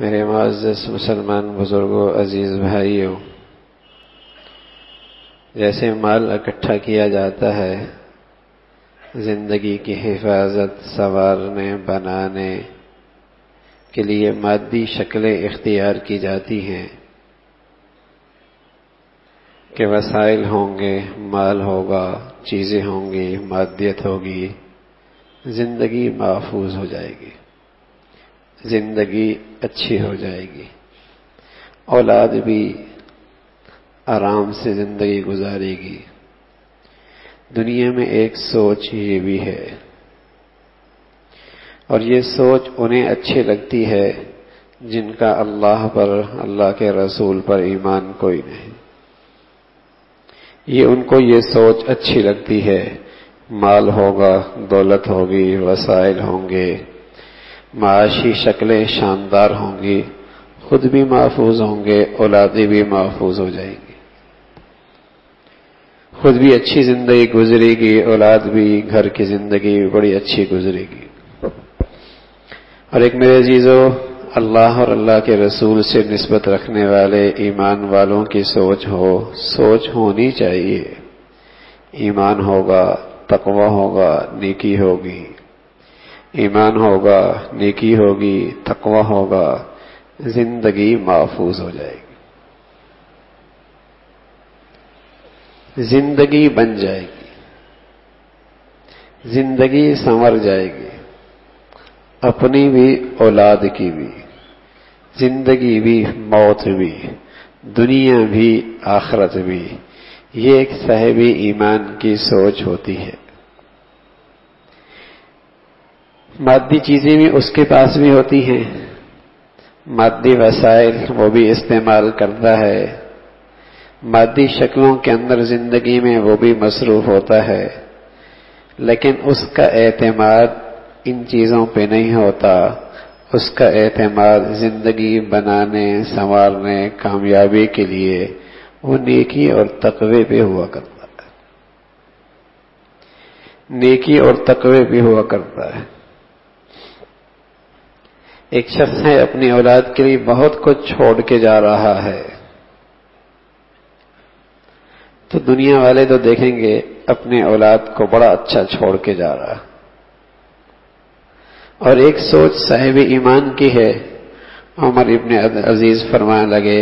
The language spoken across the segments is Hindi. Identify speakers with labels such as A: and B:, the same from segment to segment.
A: मेरे मुआज़ मुसलमान बुज़ुर्गों, अज़ीज़ भाइयों, जैसे माल इकट्ठा किया जाता है, ज़िंदगी की हिफाजत, संवारने, बनाने के लिए मादी शक्लें इख्तियार की जाती हैं कि वसाइल होंगे, माल होगा, चीज़ें होंगी, मादियत होगी, ज़िंदगी महफूज हो जाएगी। ज़िंदगी अच्छी हो जाएगी। औलाद भी आराम से ज़िंदगी गुजारेगी। दुनिया में एक सोच ये भी है। और ये सोच उन्हें अच्छी लगती है, जिनका अल्लाह पर, अल्लाह के रसूल पर ईमान कोई नहीं। ये उनको ये सोच अच्छी लगती है। माल होगा, दौलत होगी, वसाइल होंगे। माशी शक्लें शानदार होंगी, खुद भी महफूज होंगे, औलादें भी महफूज हो जाएँगी। खुद भी अच्छी ज़िंदगी गुजरेगी, औलाद भी घर की ज़िंदगी बड़ी अच्छी गुजरेगी। और एक मेरे अजीजों, अल्लाह और अल्लाह के रसूल से निस्बत रखने वाले ईमान वालों की सोच हो, सोच होनी चाहिए। ईमान होगा, तकवा होगा, नेकी होगी। ईमान होगा, नेकी होगी, तकवा होगा, ज़िंदगी महफूज हो जाएगी। ज़िंदगी बन जाएगी। ज़िंदगी संवर जाएगी। अपनी भी, औलाद की भी। ज़िंदगी भी, मौत भी। दुनिया भी, आखरत भी। ये एक साहिबी ईमान की सोच होती है। मादी चीज़ें भी उसके पास भी होती हैं। मादी वसाइल, वो भी इस्तेमाल करता है। मादी शक्लों के अंदर ज़िंदगी में वो भी मसरूफ होता है। लेकिन उसका एतमाद इन चीज़ों पे नहीं होता। उसका एतमाद ज़िंदगी बनाने, संवारने, कामयाबी के लिए वो नेकी और तकवे पे हुआ करता है। नेकी और तकवे पे हुआ करता है। एक शख्स है अपनी औलाद के लिए बहुत कुछ छोड़ के जा रहा है। तो दुनिया वाले तो देखेंगे अपने औलाद को बड़ा अच्छा छोड़ के जा रहा। और एक सोच साहिब ईमान की है। उमर इब्ने अज़ीज़ फरमाने लगे,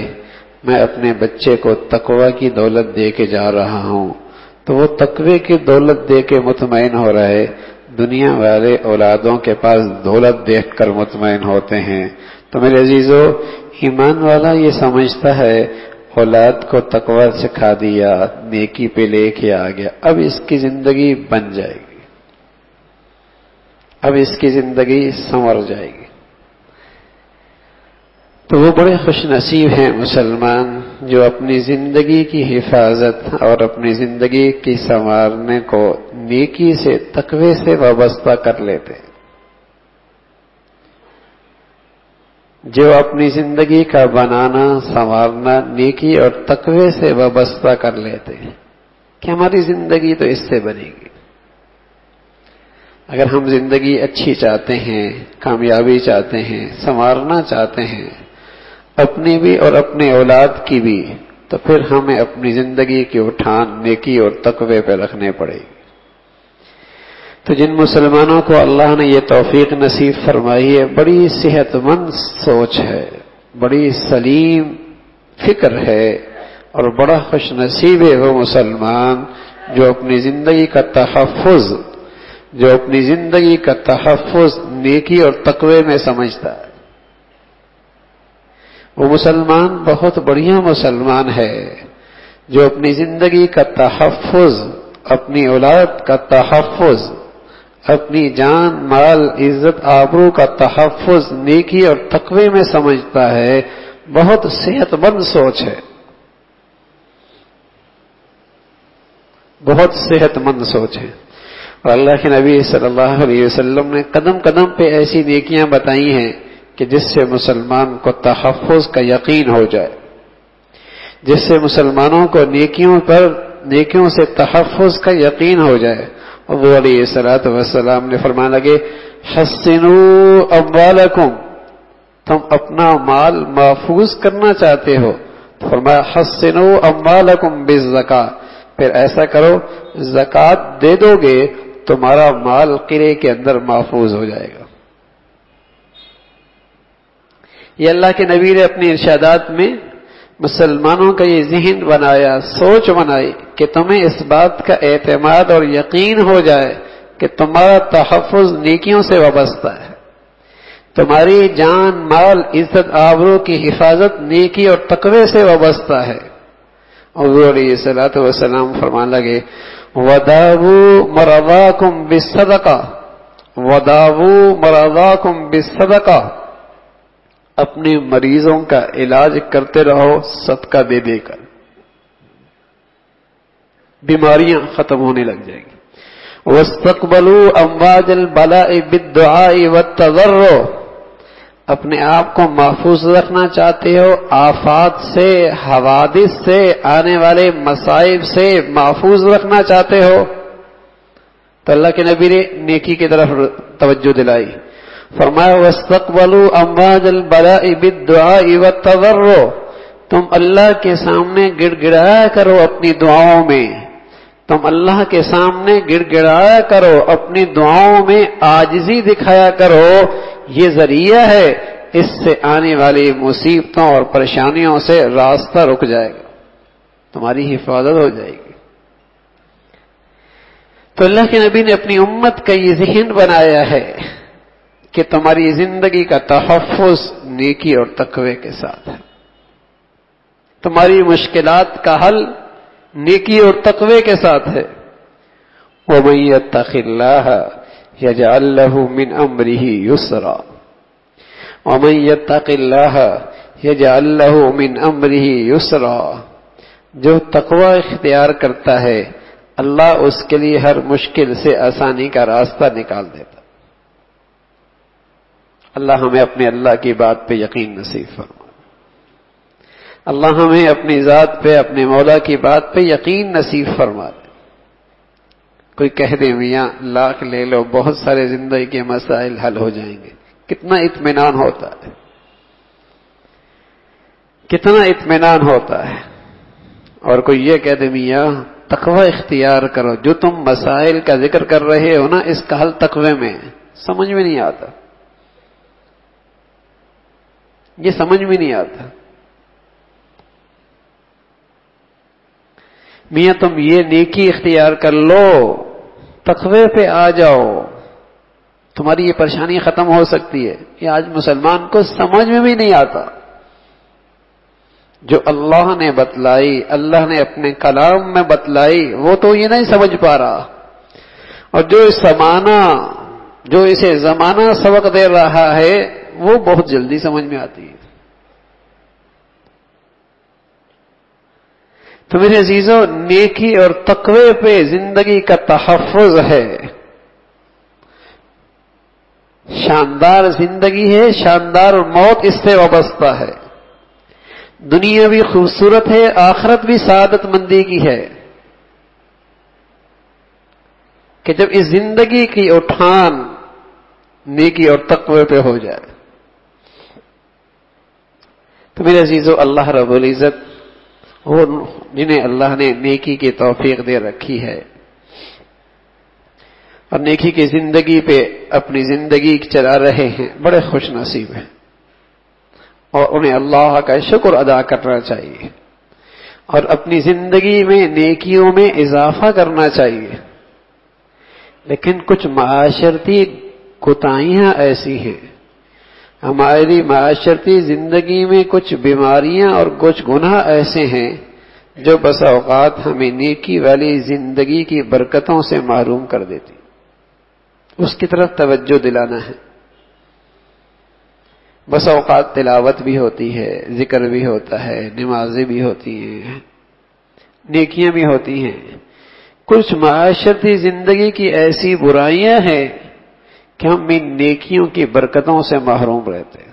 A: मैं अपने बच्चे को तकवा की दौलत दे के जा रहा हूँ। तो वो तकवे की दौलत दे के मुतमिन हो रहे दुनिया वाले औलादों के पास दौलत देखकर मुतमिन होते हैं। तो मेरे अजीजो, ईमान वाला ये समझता है, औलाद को तकवा सिखा दिया, नेकी पे लेके आ गया, अब इसकी ज़िंदगी बन जाएगी। अब इसकी ज़िंदगी संवर जाएगी। तो वो बड़े खुश नसीब हैं मुसलमान, जो अपनी ज़िंदगी की हिफाजत और अपनी ज़िंदगी की संवारने को नेकी से, तकवे से वाबस्ता कर लेते जो अपनी ज़िंदगी का बनाना, संवारना, नेकी और तकवे से वाबस्ता कर लेते कि हमारी ज़िंदगी तो इससे बनेगी। अगर हम ज़िंदगी अच्छी चाहते हैं, कामयाबी चाहते हैं, संवारना चाहते हैं अपनी भी और अपने औलाद की भी तो फिर हमें अपनी ज़िंदगी की उठान, नेकी और तकवे पे रखने पड़ेगी। तो जिन मुसलमानों को अल्लाह ने ये तौफीक नसीब फरमाई है, बड़ी सेहतमंद सोच है, बड़ी सलीम फ़िक्र है, और बड़ा खुश नसीब है वो मुसलमान जो अपनी ज़िंदगी का तहफ़ुज़ जो अपनी ज़िंदगी का तहफ़ुज़ नेकी और तकवे में समझता है। वो मुसलमान बहुत बढ़िया मुसलमान है, जो अपनी ज़िंदगी का तहफ़ुज़ अपनी औलाद का तहफ़ुज़ अपनी जान, माल, इज़्ज़त, आबरू का तहफ़ुज़ नेकी और तकवे में समझता है, बहुत सेहतमंद सोच है। बहुत सेहतमंद सोच है। और अल्लाह के नबी सल्लल्लाहु अलैहि वसल्लम ने कदम कदम पे ऐसी नेकियाँ बताई हैं कि जिससे मुसलमान को तहफ़ुज़ का यकीन हो जाए, जिससे मुसलमानों को नेकियों पर, नेकियों से तहफ़ुज़ का यकीन हो जाए। वो अली सलात वसलाम ने फरमाने लगे हसनू अम्वालकुम तुम अपना माल महफूज करना चाहते हो। तो फरमाया हसनो अम्बालकुम बिजका फिर ऐसा करो, जक़ात दे दोगे, तुम्हारा माल किले के अंदर महफूज हो जाएगा। ये अल्लाह के नबी ने अपनी इर्शादात में मुसलमानों का ये जहन बनाया, सोच बनाई कि तुम्हें इस बात का एतमाद और यकीन हो जाए कि तुम्हारा तहफ़ नेकियों से वाबस्ता है। तुम्हारी जान, माल, इज़्ज़त, आबरू की हिफाजत नेकी और तकवे से वाबस्ता है। सलात वसलाम फरमान लगे, वदावू मरदाकुम बिसदका वदावू मरदाकुम बिसदका अपने मरीजों का इलाज करते रहो, सदका दे देकर। बीमारियाँ खत्म होने लग जाएँगी। वस्तकबलू अम्बाजल बला बिदुआई व तजर्रो अपने आप को महफूज रखना चाहते हो, आफात से, हवादिस से, आने वाले मसाइब से महफूज रखना चाहते हो। तो अल्लाह के नबी ने नेकी की तरफ़ तवज्जो दिलाई। फरमाया, वस्तकबलू अम्बाजल बला बिदुआई व तजर्रो तुम अल्लाह के सामने गिड़गिड़ाया करो अपनी दुआओं में। तुम अल्लाह के सामने गिड़गिड़ाया करो अपनी दुआओं में आजिजी दिखाया करो। ये ज़रिया है, इससे आने वाली मुसीबतों और परेशानियों से रास्ता रुक जाएगा। तुम्हारी हिफाजत हो जाएगी। तो अल्लाह के नबी ने अपनी उम्मत का ये जहन बनाया है। कि तुम्हारी ज़िंदगी का तहफ़ नेकी और तकवे के साथ है। तुम्हारी मुश्किलात का हल नेकी और तकवे के साथ है। वो मैतखिल्लाह यजालहू मिन अमरिही युसरा। यजालहू मिन अमरिही युसरा। जो तकवा इख्तियार करता है, अल्लाह उसके लिए हर मुश्किल से आसानी का रास्ता निकाल देता अल्लाह हमें अपने अल्लाह की बात पे यकीन नसीब फरमा। अल्लाह हमें अपनी ज़ात पे, अपने मौला की बात पे यकीन नसीब फरमा दे। कोई कह दे, मियाँ, लाख ले लो, बहुत सारे ज़िंदगी के मसाइल हल हो जाएँगे। कितना इतमान होता है। कितना इतमान होता है। और कोई ये कह दे, मियाँ, तकवा इख्तियार करो। जो तुम मसाइल का ज़िक्र कर रहे हो ना, इसका हल तकवे में समझ में नहीं आता। ये समझ में नहीं आता। मियाँ, तुम ये नेकी इख्तियार कर लो, तकवे पे आ जाओ। तुम्हारी ये परेशानी खत्म हो सकती है। ये आज मुसलमान को समझ में भी नहीं आता। जो अल्लाह ने बतलाई, अल्लाह ने अपने कलाम में बतलाई, वो तो ये नहीं समझ पा रहा। और जो इस जमाना, जो इसे जमाना सबक दे रहा है वो बहुत जल्दी समझ में आती है। तो मेरे अजीजों, नेकी और तकवे पे ज़िंदगी का तहफ़ है। शानदार ज़िंदगी है, शानदार मौत इससे वाबस्ता है। दुनिया भी खूबसूरत है, आखरत भी सादत मंदी की है। कि जब इस ज़िंदगी की उठान नेकी और तकवे पे हो जाए। तो मेरे अजीजों, अल्लाह रबुल इज़्ज़त वो जिन्हें अल्लाह ने नेकी की तौफीक दे रखी है और नेकी की ज़िंदगी पे अपनी ज़िंदगी चला रहे हैं, बड़े खुश नसीब हैं और उन्हें अल्लाह का शुक्र अदा करना चाहिए और अपनी ज़िंदगी में नेकियों में इजाफा करना चाहिए। लेकिन कुछ माशरती कोताहियाँ ऐसी हैं हमारी माशरती ज़िंदगी में कुछ बीमारियाँ और कुछ गुनाह ऐसे हैं, जो बस अवकात हमें नेकी वाली ज़िंदगी की बरकतों से महरूम कर देती। उसकी तरफ़ तवज्जो दिलाना है। बस अवकात तिलावत भी होती है, ज़िक्र भी होता है, नमाजें भी होती हैं, नेकियाँ भी होती हैं। कुछ माशरती ज़िंदगी की ऐसी बुराइयाँ हैं कि हम इन नेकियों की बरकतों से महरूम रहते हैं।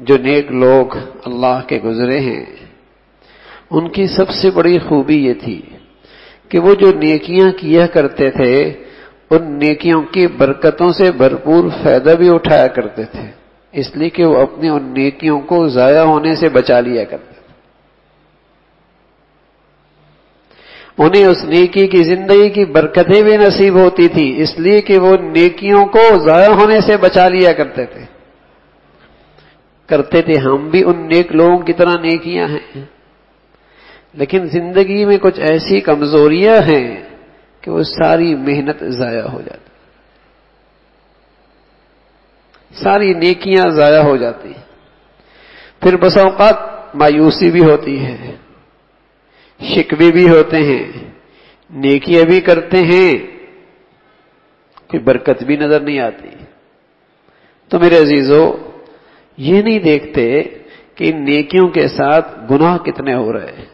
A: जो नेक लोग अल्लाह के गुजरे हैं, उनकी सबसे बड़ी खूबी ये थी कि वो जो नेकियाँ किया करते थे, उन नेकियों की बरकतों से भरपूर फ़ायदा भी उठाया करते थे। इसलिए कि वो अपनी उन नेकियों को जाया होने से बचा लिया करते थे उन्हें उस नेकी की ज़िंदगी की बरकतें भी नसीब होती थी, इसलिए कि वो नेकियों को जाया होने से बचा लिया करते थे। करते थे, हम भी उन नेक लोगों की तरह नेकियाँ हैं। लेकिन ज़िंदगी में कुछ ऐसी कमजोरियाँ हैं कि वो सारी मेहनत जाया हो जाती। सारी नेकियाँ जाया हो जाती। फिर बस औकात मायूसी भी होती है। शिकवे भी होते हैं, नेकियाँ भी करते हैं, कोई बरकत भी नज़र नहीं आती। तो मेरे अजीजों, ये नहीं देखते कि नेकियों के साथ गुनाह कितने हो रहे हैं।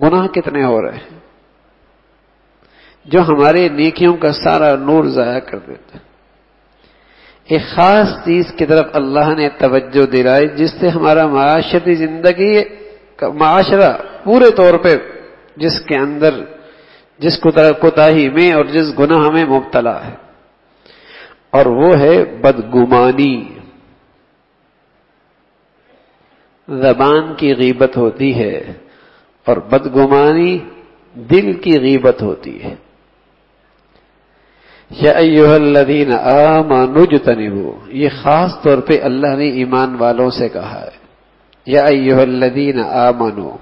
A: गुनाह कितने हो रहे हैं। जो हमारे नेकियों का सारा नूर जाया कर देता एक खास चीज़ की तरफ़ अल्लाह ने तवज्जो दिलाई, जिससे हमारा माशरती ज़िंदगी का माशरा पूरे तौर पे जिसके अंदर, जिस कोताही में और जिस गुनाह में मुबतला है। और वो है बदगुमानी। जबान की गीबत होती है और बदगुमानी दिल की गीबत होती है। यदीन आमानुज तनिबू ये खास तौर पे अल्लाह ने ईमान वालों से कहा है। या अयोहल्लदीन आमनो।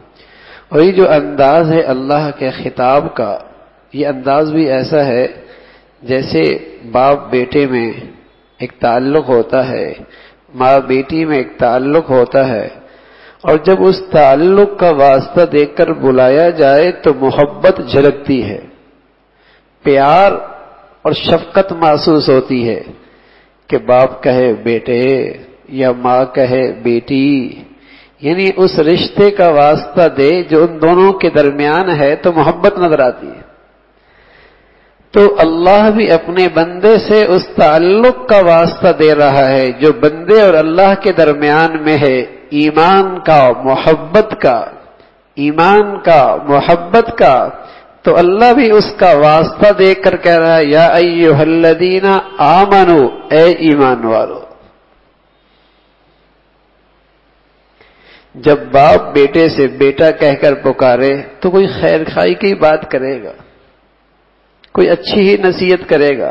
A: और ये जो अंदाज है अल्लाह के खिताब का, ये अंदाज भी ऐसा है जैसे बाप बेटे में एक ताल्लुक होता है, माँ बेटी में एक ताल्लुक होता है। और जब उस ताल्लुक का वास्ता देखकर बुलाया जाए तो मोहब्बत झलकती है, प्यार और शफकत महसूस होती है कि बाप कहे, बेटे, या माँ कहे, बेटी यानी उस रिश्ते का वास्ता दे जो उन दोनों के दरमियान है तो मोहब्बत नज़र आती है। तो अल्लाह भी अपने बंदे से उस ताल्लुक का वास्ता दे रहा है, जो बंदे और अल्लाह के दरमियान में है, ईमान का, मोहब्बत का, ईमान का, मोहब्बत का। तो अल्लाह भी उसका वास्ता देकर कह रहा है, या अय्युहल्लदीना आमनु, ए ईमान वालो जब बाप बेटे से बेटा कहकर पुकारे तो कोई खैर खाई की बात करेगा, कोई अच्छी ही नसीहत करेगा,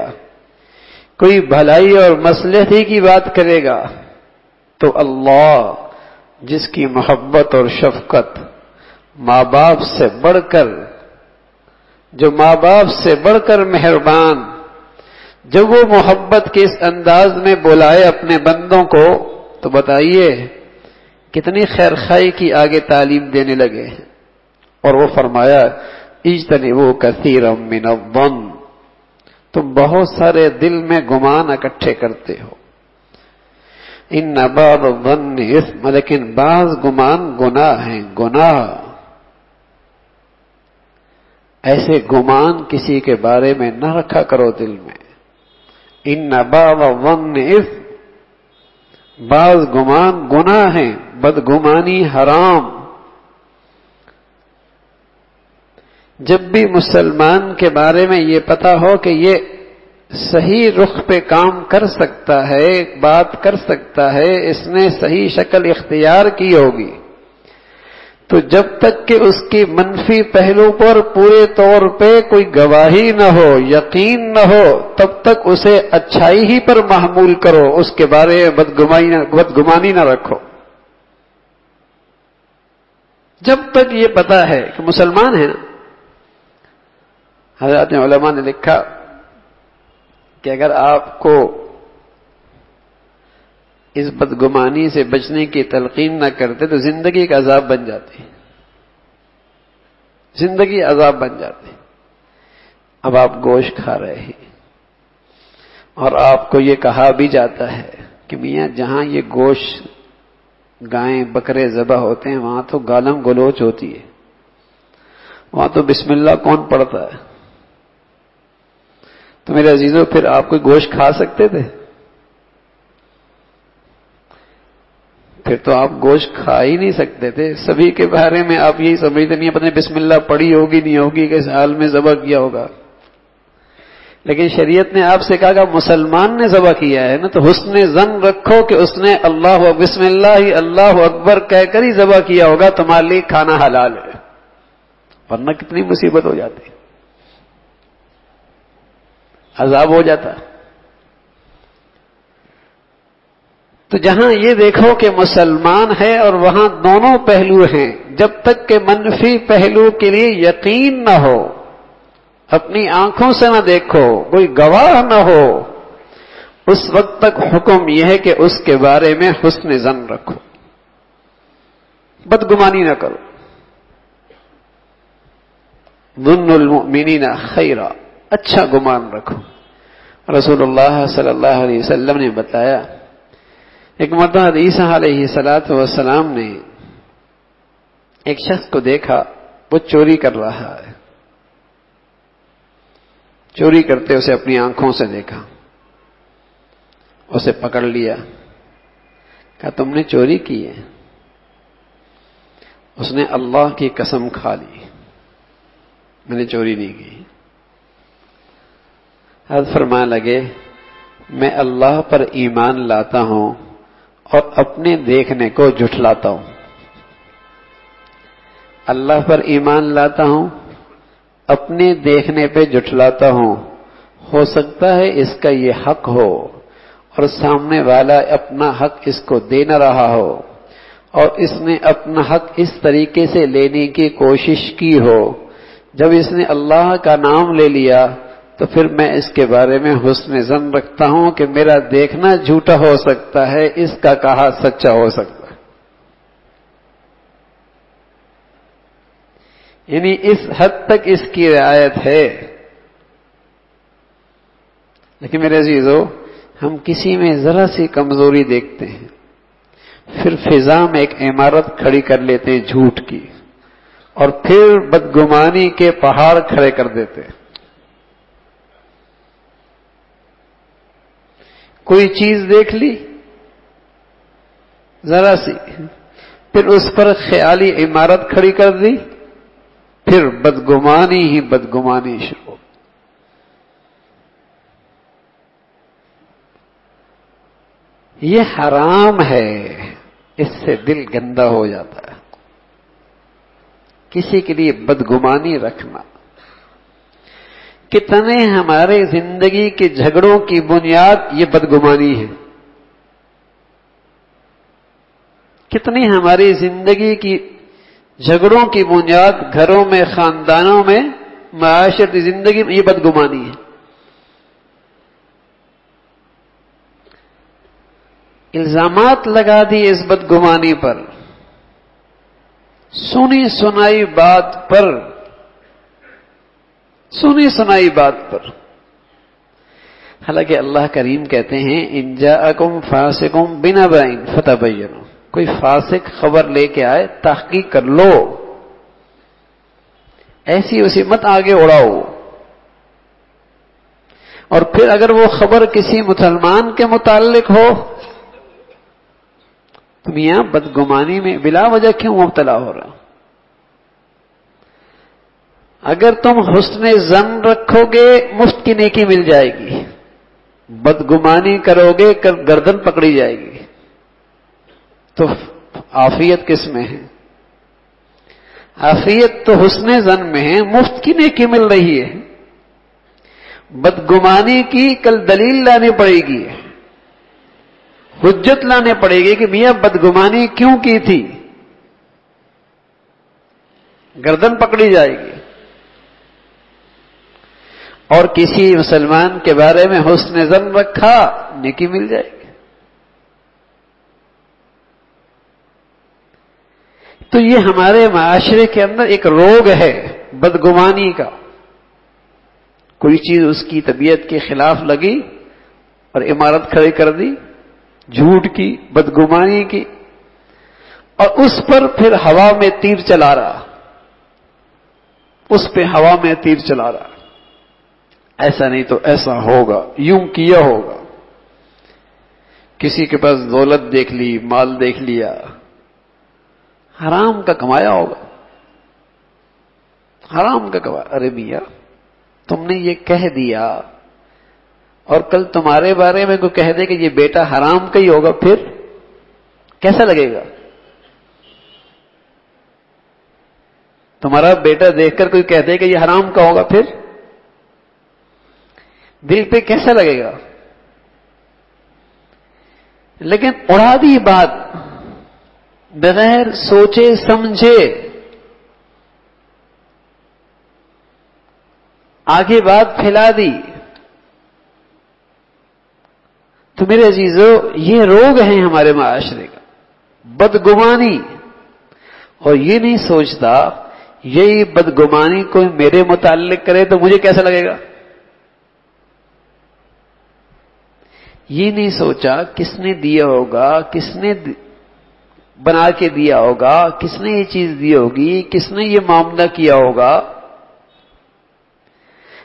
A: कोई भलाई और मसलहती की बात करेगा तो अल्लाह, जिसकी मोहब्बत और शफकत माँ बाप से बढ़कर, जो माँ बाप से बढ़कर मेहरबान, जब वो मोहब्बत के इस अंदाज में बुलाए अपने बंदों को तो बताइए कितनी खैर खाई की आगे तालीम देने लगे और वो फरमाया इजतनी वो कसीर मिन तुम बहुत सारे दिल में गुमान इकट्ठे करते हो। इन नबाद वन इसम, लेकिन बाज गुमान गुनाह है, गुनाह। ऐसे गुमान किसी के बारे में न रखा करो दिल में। इन नबाद वन इस बाज गुमान गुनाह है। बदगुमानी हराम। जब भी मुसलमान के बारे में ये पता हो कि ये सही रुख पे काम कर सकता है बात कर सकता है, इसने सही शक्ल इख्तियार की होगी तो जब तक कि उसकी मनफी पहलू पर पूरे तौर पे कोई गवाही न हो, यकीन न हो, तब तक उसे अच्छाई ही पर महमूल करो, उसके बारे में बदगुमानी बदगुमानी न रखो। जब तक ये पता है कि मुसलमान है ना, हज़रत उलमा ने लिखा कि अगर आपको इस बदगुमानी से बचने की तलकीन ना करते तो ज़िंदगी का अजाब बन जाती। ज़िंदगी अजाब बन जाती। अब आप गोश्त खा रहे हैं। और आपको ये कहा भी जाता है कि मियाँ, जहाँ ये गोश्त गायें बकरे जबा होते हैं, वहाँ तो गालम गलोच होती है। वहाँ तो बिस्मिल्लाह कौन पढ़ता है? तो मेरे अजीजों, फिर आप कोई गोश्त खा सकते थे? फिर तो आप गोश्त खा ही नहीं सकते थे। सभी के बारे में आप यही समझते नहीं पता बिस्मिल्लाह पड़ी होगी, नहीं होगी, किस हाल में जबा किया होगा। लेकिन शरीयत ने आपसे कहा कि मुसलमान ने जबा किया है, ना तो हुस्न जन रखो कि उसने अल्लाह बिस्मिल्लाह ही अल्लाह अकबर कहकर ही जबा किया होगा, तुम्हारे लिए खाना हलाल है। वरना कितनी मुसीबत हो जाती। अजाब हो जाता। तो जहाँ ये देखो कि मुसलमान है और वहाँ दोनों पहलू हैं, जब तक के मनफी पहलू के लिए यकीन ना हो अपनी आँखों से न देखो, कोई गवाह न हो। उस वक्त तक हुक्म यह है कि उसके बारे में हुस्न जन रखो। बदगुमानी न करो। दुन्नमिना खैरा अच्छा गुमान रखो। रसूलुल्लाह सल्लल्लाहु अलैहि वसल्लम ने बताया, एक मरतबा ईसा सलात वसलाम ने एक शख्स को देखा, वो चोरी कर रहा है। चोरी करते उसे अपनी आँखों से देखा। उसे पकड़ लिया। कहा, तुमने चोरी की है? उसने अल्लाह की कसम खा ली। मैंने चोरी नहीं की। हद फरमा लगे, मैं अल्लाह पर ईमान लाता हूँ और अपने देखने को जुठलाता हूँ। अल्लाह पर ईमान लाता हूँ अपने देखने पे जुटलाता हूँ। हो सकता है इसका ये हक हो और सामने वाला अपना हक इसको दे न रहा हो और इसने अपना हक इस तरीके से लेने की कोशिश की हो। जब इसने अल्लाह का नाम ले लिया तो फिर मैं इसके बारे में हुस्न जन रखता हूँ कि मेरा देखना झूठा हो सकता है, इसका कहा सच्चा हो सकता यानी इस हद तक इसकी रियायत है। लेकिन मेरे अजीजों, हम किसी में जरा सी कमज़ोरी देखते हैं। फिर फिजा में एक इमारत खड़ी कर लेते हैं झूठ की, और फिर बदगुमानी के पहाड़ खड़े कर देते कोई चीज़ देख ली? जरा सी। फिर उस पर ख्याली इमारत खड़ी कर दी? फिर बदगुमानी ही बदगुमानी शुरू ये हराम है, इससे दिल गंदा हो जाता है। किसी के लिए बदगुमानी रखना। कितने हमारे ज़िंदगी के झगड़ों की बुनियाद ये बदगुमानी है। कितनी हमारी ज़िंदगी की झगड़ों की बुनियाद घरों में, खानदानों में माशरती ज़िंदगी में ये बदगुमानी है। इल्जामात लगा दिए इस बदगुमानी पर। सुनी सुनाई बात पर। सुनी सुनाई बात पर। हालाँकि अल्लाह करीम कहते हैं इंजा अकुम फासिकुम बिना बाइन फतह कोई फासिक खबर लेके आए, तहकीक कर लो। ऐसी उसी मत आगे उड़ाओ और फिर अगर वो खबर किसी मुसलमान के मुतालिक हो तो मियाँ बदगुमानी में बिला वजह क्यों मुबतला हो रहा अगर तुम हुस्न जन रखोगे, मुफ़्त की नेकी मिल जाएगी। बदगुमानी करोगे, कर, गर्दन पकड़ी जाएगी। तो आफियत किसमें है? आफियत तो हुस्न जन में है, मुफ़्त की नेकी मिल रही है। बदगुमानी की कल दलील लानी पड़ेगी। हुज्जत लाने पड़ेगी कि मियाँ बदगुमानी क्यों की थी? गर्दन पकड़ी जाएगी। और किसी मुसलमान के बारे में हुस्न जन रखा नेकी मिल जाएगी। तो ये हमारे माशरे के अंदर एक रोग है, बदगुमानी का। कोई चीज़ उसकी तबीयत के खिलाफ लगी और इमारत खड़ी कर दी, झूठ की, बदगुमानी की, और उस पर फिर हवा में तीर चला रहा। उस पे हवा में तीर चला रहा। ऐसा नहीं तो ऐसा होगा, यूँ किया होगा। किसी के पास दौलत देख ली, माल देख लिया हराम का कमाया होगा। हराम का कमाया। अरे भैया तुमने ये कह दिया। और कल तुम्हारे बारे में कोई कह दे कि ये बेटा हराम का ही होगा, फिर कैसा लगेगा? तुम्हारा बेटा देखकर कोई कह दे कि ये हराम का होगा, फिर दिल पे कैसा लगेगा? लेकिन उड़ा दी बात। बगैर सोचे समझे। आगे बात फैला दी। तो मेरे अजीजों, ये रोग है हमारे माशरे का। बदगुमानी। और ये नहीं सोचता, यही बदगुमानी कोई मेरे मुतालिक करे तो मुझे कैसा लगेगा? ये नहीं सोचा किसने दिया होगा, किसने बना के दिया होगा, किसने ये चीज़ दी होगी, किसने ये मामला किया होगा।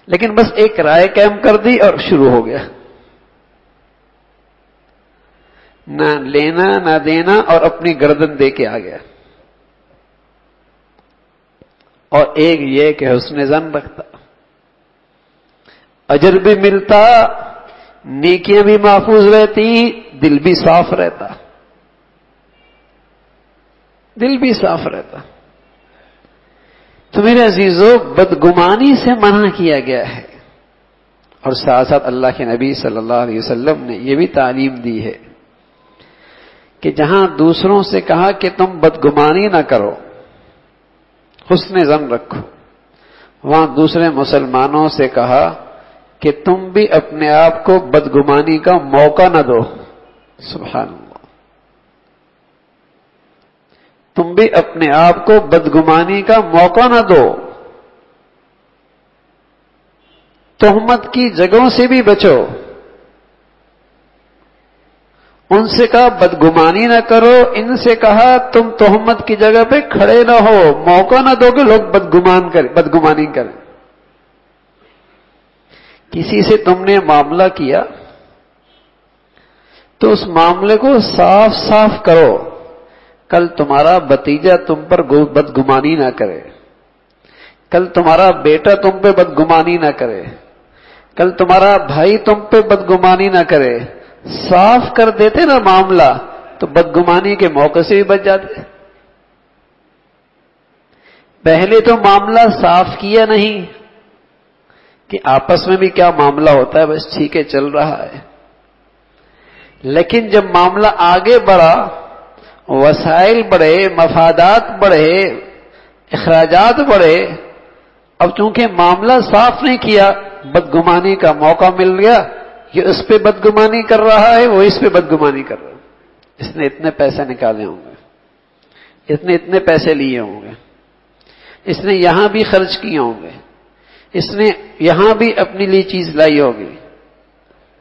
A: लेकिन बस एक राय कैम कर दी और शुरू हो गया। ना लेना, ना देना और अपनी गर्दन दे के आ गया। और एक ये कि उसने जन रखता। अजर भी मिलता, नेकियाँ भी महफूज रहती, दिल भी साफ़ रहता। दिल भी साफ़ रहता। तो मेरे अजीजों, बदगुमानी से मना किया गया है। और साथ साथ अल्लाह के नबी सल्लल्लाहु अलैहि वसल्लम ने यह भी तालीम दी है कि जहाँ दूसरों से कहा कि तुम बदगुमानी ना करो, हुस्न जन रखो, वहाँ दूसरे मुसलमानों से कहा कि तुम भी अपने आप को बदगुमानी का मौका ना दो। सुबहान तुम भी अपने आप को बदगुमानी का मौका ना दो। तोहमत की जगहों से भी बचो। उनसे कहा, बदगुमानी ना करो। इनसे कहा, तुम तोहमत की जगह पे खड़े ना हो। मौका ना दो कि लोग बदगुमान करें, बदगुमानी करें। किसी से तुमने मामला किया तो उस मामले को साफ़ साफ़ करो। कल तुम्हारा भतीजा तुम पर बदगुमानी ना करे। कल तुम्हारा बेटा तुम पे बदगुमानी ना करे। कल तुम्हारा भाई तुम पे बदगुमानी ना करे। साफ़ कर देते ना मामला तो बदगुमानी के मौके से भी बच जाते। पहले तो मामला साफ़ किया नहीं कि आपस में भी क्या मामला होता है, बस ठीक है, चल रहा है। लेकिन जब मामला आगे बढ़ा वसाइल बढ़े, मफादात बढ़े अखराजात बढ़े, अब चूँकि मामला साफ़ नहीं किया, बदगुमानी का मौका मिल गया, ये उस पर बदगुमानी कर रहा है, वो इस पे बदगुमानी कर रहा है। इसने इतने पैसे निकाले होंगे। इसने इतने पैसे लिए होंगे। इसने यहाँ भी खर्च किए होंगे। इसने यहाँ भी अपने लिए चीज़ लाई होगी।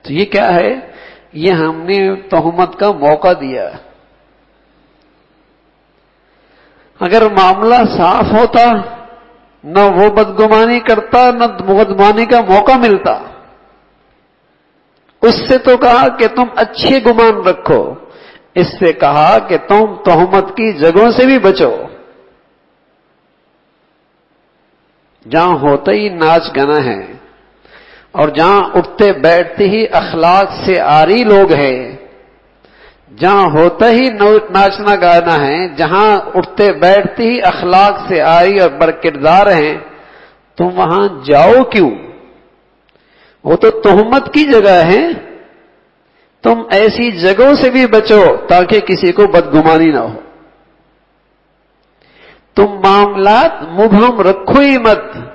A: तो ये क्या है? ये हमने तोहमत का मौका दिया। अगर मामला साफ़ होता, न वो बदगुमानी करता, न बदगुमानी का मौका मिलता। उससे तो कहा कि तुम अच्छे गुमान रखो, इससे कहा कि तुम तोहमत की जगहों से भी बचो। जहाँ होते ही नाच गाना है, और जहाँ उठते बैठते ही अखलाक से आरी लोग हैं जहाँ होता ही नाचना गाना है, जहाँ उठते बैठते ही अखलाक से आई और बरकिरदार हैं, तुम वहाँ जाओ क्यों? वो तो तोहमत की जगह है। तुम ऐसी जगहों से भी बचो ताकि किसी को बदगुमानी ना हो। तुम मामलात मुबहम रखो ही मत।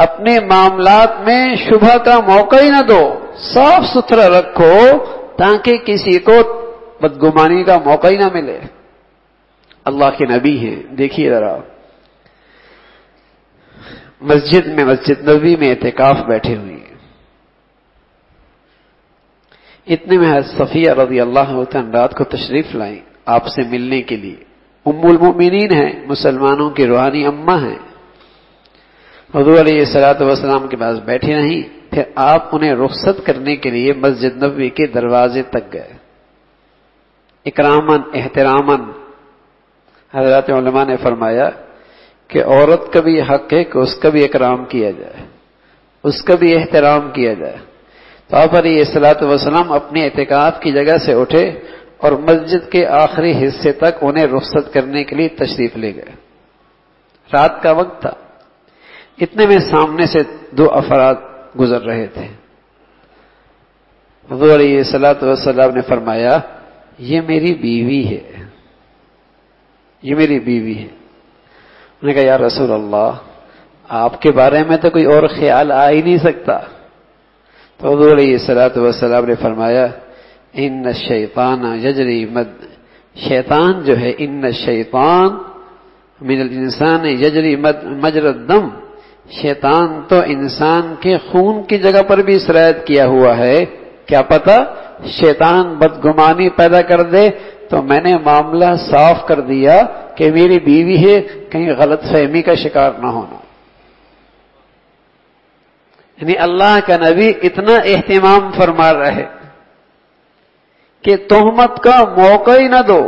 A: अपने मामलात में शुभ का मौका ही ना दो। साफ़ सुथरा रखो ताकि किसी को बदगुमानी का मौका ही ना मिले। अल्लाह के नबी हैं। देखिए जरा। मस्जिद में, मस्जिद नबी में एहतिकाफ बैठे हुए हैं। इतने में सफिया रज़ी अल्लाह रात को तशरीफ़ लाई आपसे मिलने के लिए। उम्मुल मुमिनीन है, मुसलमानों की रूहानी अम्मा है। हजूर सलात वसलाम के पास बैठे नहीं, फिर आप उन्हें रुख्सत करने के लिए मस्जिद नबी के दरवाजे तक गए। इकरामन, एहतरामन, हज़रत ने फरमाया कि औरत का भी हक है कि उसका भी इकराम किया जाए, उसका भी एहतराम किया जाए। तो आप अली सलात वसलम अपने एहतिकाफ की जगह से उठे और मस्जिद के आखिरी हिस्से तक उन्हें रुख्सत करने के लिए तशरीफ़ ले गए। रात का वक्त था। इतने में सामने से दो अफराद गुजर रहे थे। हजूर सलात वसलाम ने फरमाया, ये मेरी बीवी है। ये मेरी बीवी है। उन्होंने कहा यार रसूल अल्लाह आपके बारे में तो कोई और ख्याल आ ही नहीं सकता। तो हजूर सलात वसलाम ने फरमाया इन शैतान यजरी मद शैतान जो है इन शैतान मिनल इंसान यजरी मद मजरत दम। शैतान तो इंसान के खून की जगह पर भी इसरायत किया हुआ है। क्या पता? शैतान बदगुमानी पैदा कर दे तो मैंने मामला साफ़ कर दिया कि मेरी बीवी है, कहीं गलत फहमी का शिकार ना होना। यानी अल्लाह का नबी इतना एहतमाम फरमा रहे कि तोहमत का मौका ही ना दो।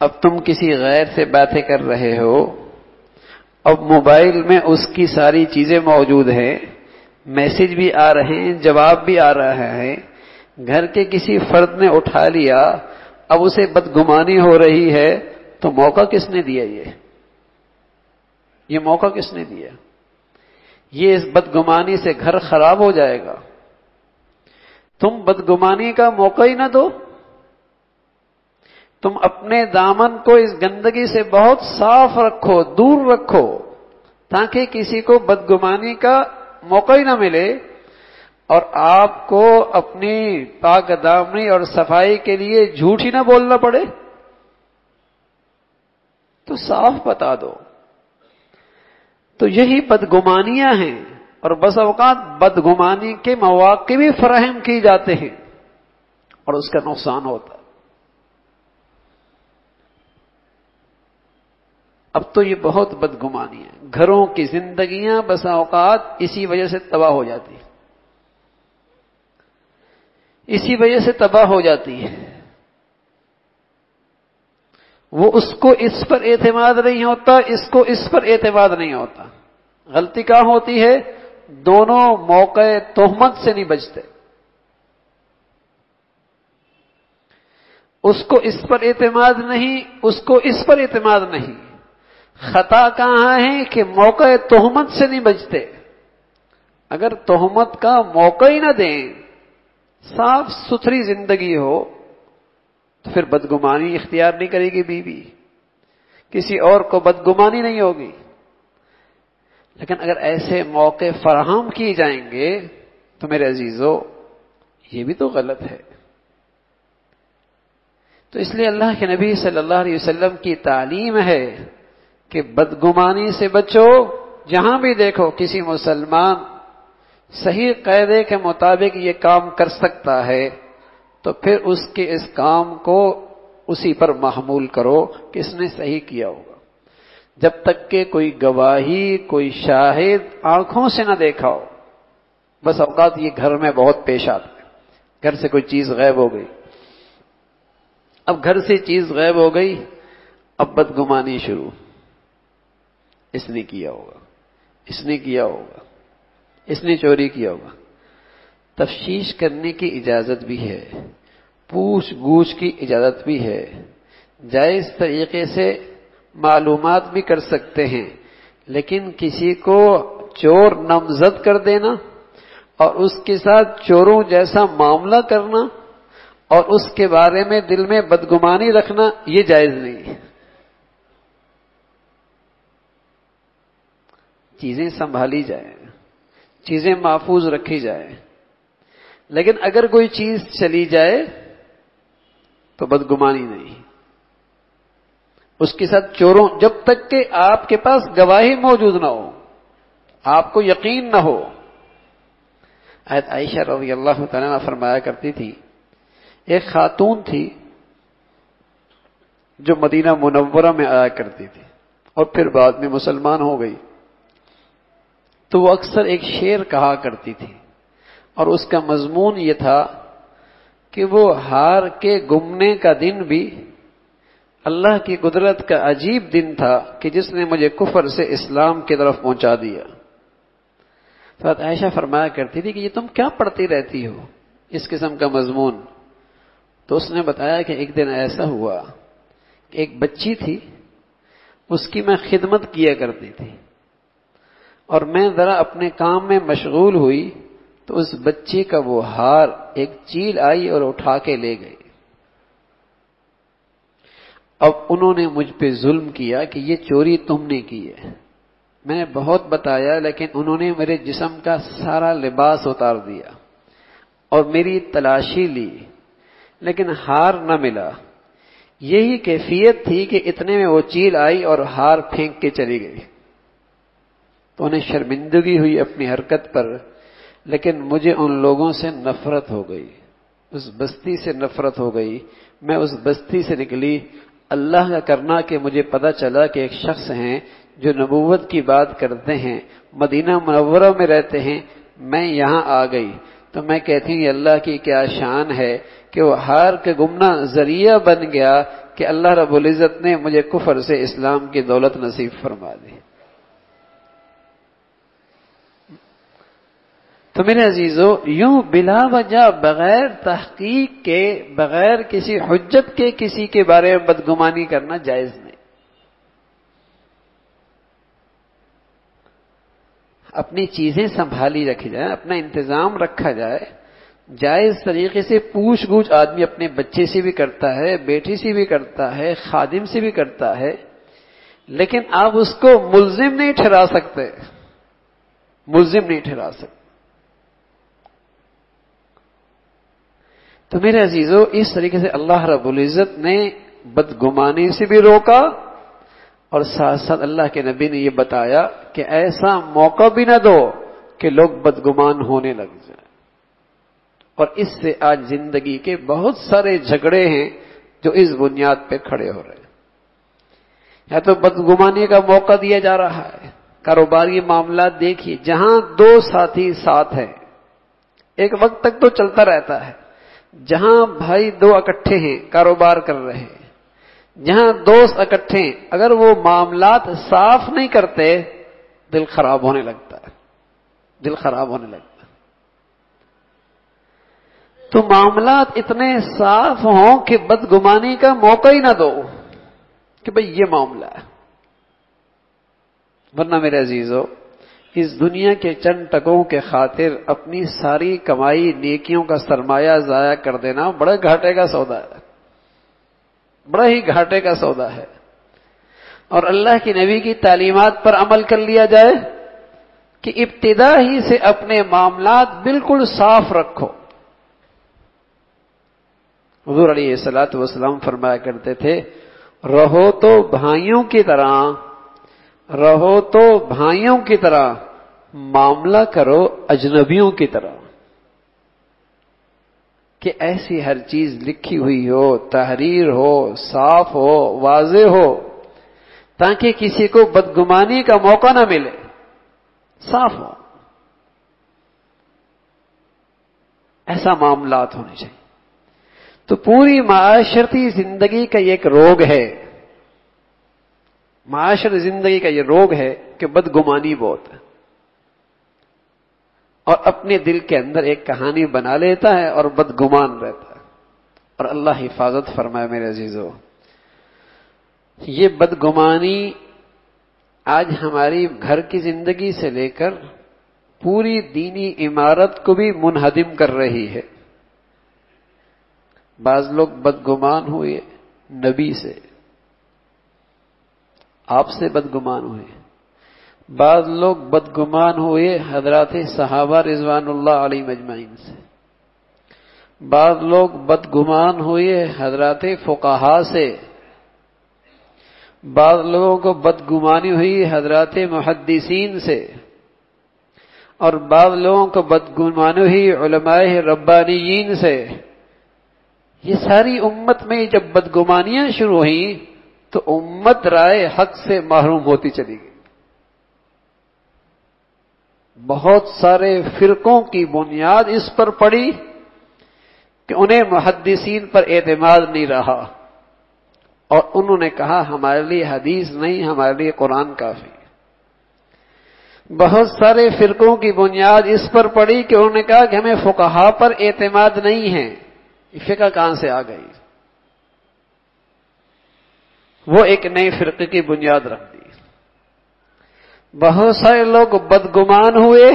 A: अब तुम किसी गैर से बातें कर रहे हो, अब मोबाइल में उसकी सारी चीज़ें मौजूद हैं, मैसेज भी आ रहे हैं, जवाब भी आ रहा है, घर के किसी फर्द ने उठा लिया, अब उसे बदगुमानी हो रही है तो मौका किसने दिया ये? ये मौका किसने दिया? ये इस बदगुमानी से घर खराब हो जाएगा। तुम बदगुमानी का मौका ही ना दो। तुम अपने दामन को इस गंदगी से बहुत साफ़ रखो, दूर रखो, ताकि किसी को बदगुमानी का मौका ही ना मिले और आपको अपनी पाक दामनी और सफ़ाई के लिए झूठ ही ना बोलना पड़े। तो साफ़ बता दो। तो यही बदगुमानियाँ हैं और बस अवकात बदगुमानी के मौाक़े भी फराहम की जाते हैं और उसका नुकसान होता है। अब तो ये बहुत बदगुमानी है। घरों की जिंदगियाँ, बस औकात इसी वजह से तबाह हो जाती है। इसी वजह से तबाह हो जाती है। वो उसको इस पर एतमाद नहीं होता, इसको इस पर एतमाद नहीं होता। गलती कहाँ होती है? दोनों मौके तोहमत से नहीं बचते। उसको इस पर एतमाद नहीं, उसको इस पर एतमाद नहीं। खता कहाँ है कि मौके तोहमत से नहीं बचते? अगर तोहमत का मौका ही ना दें, साफ़ सुथरी ज़िंदगी हो तो फिर बदगुमानी इख्तियार नहीं करेगी बीवी। किसी और को बदगुमानी नहीं होगी। लेकिन अगर ऐसे मौके फराहम किए जाएँगे तो मेरे अजीजों, ये भी तो गलत है। तो इसलिए अल्लाह के नबी सल्लल्लाहु अलैहि वसल्लम की तालीम है कि बदगुमानी से बचो। जहाँ भी देखो किसी मुसलमान सही कायदे के मुताबिक ये काम कर सकता है तो फिर उसके इस काम को उसी पर महमूल करो कि इसने सही किया होगा। जब तक के कोई गवाही, कोई शाहिद आँखों से ना देखा हो, बस अवकात ये घर में बहुत पेश आता है। घर से कोई चीज़ गायब हो गई। अब घर से चीज़ गायब हो गई, अब बदगुमानी शुरू। इसने किया होगा। इसने किया होगा। इसने चोरी किया होगा। तफ्शीश करने की इजाज़त भी है। पूछ गूछ की इजाज़त भी है। जायज़ तरीके से मालूमात भी कर सकते हैं। लेकिन किसी को चोर नामजद कर देना और उसके साथ चोरों जैसा मामला करना और उसके बारे में दिल में बदगुमानी रखना, ये जायज़ नहीं है। चीज़ें संभाली जाए, चीज़ें महफूज रखी जाए। लेकिन अगर कोई चीज़ चली जाए तो बदगुमानी नहीं। उसके साथ चोरों, जब तक के आपके पास गवाही मौजूद ना हो, आपको यकीन ना हो। आयत आयशा रज़ी अल्लाह तना फरमाया करती थी, एक खातून थी जो मदीना मुनव्वरा में आया करती थी और फिर बाद में मुसलमान हो गई। तो वो अक्सर एक शेर कहा करती थी। और उसका मजमून ये था कि वो हार के गुमने का दिन भी अल्लाह की कुदरत का अजीब दिन था कि जिसने मुझे कुफर से इस्लाम की तरफ़ पहुँचा दिया। तो ऐशा फरमाया करती थी कि ये तुम क्या पढ़ती रहती हो? इस किस्म का मजमून। तो उसने बताया कि एक दिन ऐसा हुआ कि एक बच्ची थी, उसकी मैं खिदमत किया करती थी। और मैं जरा अपने काम में मशगूल हुई तो उस बच्चे का वो हार एक चील आई और उठा के ले गई। अब उन्होंने मुझ पे जुल्म किया कि ये चोरी तुमने की है। मैंने बहुत बताया, लेकिन उन्होंने मेरे जिसम का सारा लिबास उतार दिया और मेरी तलाशी ली, लेकिन हार न मिला। यही कैफियत थी कि इतने में वो चील आई और हार फेंक के चली गई। तो उन्हें शर्मिंदगी हुई अपनी हरकत पर, लेकिन मुझे उन लोगों से नफरत हो गई। उस बस्ती से नफरत हो गई। मैं उस बस्ती से निकली। अल्लाह का करना कि मुझे पता चला कि एक शख्स हैं जो नबूवत की बात करते हैं, मदीना मनवरा में रहते हैं। मैं यहाँ आ गई। तो मैं कहती हूँ अल्लाह की क्या शान है कि वो हार के गुमना ज़रिया बन गया कि अल्लाह रबुल्ज़त ने मुझे कुफर से इस्लाम की दौलत नसीब फरमा दी तो मेरे अजीजों, यूँ बिला वजह बगैर तहकीक के, बगैर किसी हजत के, किसी के बारे में बदगुमानी करना जायज़ नहीं। अपनी चीज़ें संभाली रखी जाए, अपना इंतज़ाम रखा जाए, जायज़ तरीके से पूछ गूछ आदमी अपने बच्चे से भी करता है, बेटी से भी करता है, खादिम से भी करता है, लेकिन आप उसको मुलजिम नहीं ठहरा सकते। मुलजिम नहीं ठहरा सकते। तो मेरे अजीजों, इस तरीके से अल्लाह रबुल इज़्ज़त ने बदगुमानी से भी रोका और साथ साथ अल्लाह के नबी ने यह बताया कि ऐसा मौका भी ना दो कि लोग बदगुमान होने लग जाए। और इससे आज ज़िंदगी के बहुत सारे झगड़े हैं जो इस बुनियाद पे खड़े हो रहे हैं। या तो बदगुमानी का मौका दिया जा रहा है, कारोबारी मामला देखिए, जहाँ दो साथी साथ हैं, एक वक्त तक तो चलता रहता है जहाँ भाई दो इकट्ठे हैं, कारोबार कर रहे हैं, जहाँ दोस्त इकट्ठे हैं, अगर वो मामलात साफ़ नहीं करते, दिल खराब होने लगता है। दिल खराब होने लगता है। तो मामलात इतने साफ़ हों कि बदगुमानी का मौका ही ना दो कि भाई ये मामला है। वरना मेरे अजीजों इस दुनिया के चंद टकों के खातिर अपनी सारी कमाई नेकियों का सरमाया जाया कर देना बड़ा घाटे का सौदा है। बड़ा ही घाटे का सौदा है। और अल्लाह की नबी की तालीमत पर अमल कर लिया जाए कि इब्तदा ही से अपने मामलात बिल्कुल साफ़ रखो। हजूर सलात वसलाम फरमाया करते थे, रहो तो भाइयों की तरह रहो तो भाइयों की तरह, मामला करो अजनबियों की तरह। कि ऐसी हर चीज़ लिखी हुई हो, तहरीर हो, साफ़ हो वाजे हो, ताकि किसी को बदगुमानी का मौका ना मिले। साफ़ हो। ऐसा मामलात होने चाहिए। तो पूरी माशरती ज़िंदगी का एक रोग है। माशर ज़िंदगी का ये रोग है कि बदगुमानी बहुत है। और अपने दिल के अंदर एक कहानी बना लेता है और बदगुमान रहता है। और अल्लाह हिफाजत फरमाए, मेरे अजीजों, ये बदगुमानी आज हमारी घर की ज़िंदगी से लेकर पूरी दीनी इमारत को भी मुनहदिम कर रही है। बाज लोग बदगुमान हुए नबी से। आपसे बदगुमान हुए। बाद लोग बदगुमान हुए हज़रत सहाबा रिजवानुल्लाह अली मजमाइन से। बाद लोग बदगुमान हुए हज़रत फुकाहा से। बाद लोगों को बदगुमानी हुई हज़रत मुहदसिन से। और बाद लोगों को बदगुमानी हुई उलमाए रब्बानीन से। ये सारी उम्मत में जब बदगुमानियाँ शुरू हुई तो उम्मत राय हक से महरूम होती चली गई। बहुत सारे फिरकों की बुनियाद इस पर पड़ी कि उन्हें मुहदसिन पर एतमाद नहीं रहा। और उन्होंने कहा, हमारे लिए हदीस नहीं, हमारे लिए कुरान काफ़ी बहुत सारे फिरकों की बुनियाद इस पर पड़ी कि उन्होंने कहा कि हमें फुकाहा पर एतमाद नहीं है। फिका कहाँ से आ गई? वो एक नए फिरके की बुनियाद रख दी। बहुत सारे लोग बदगुमान हुए,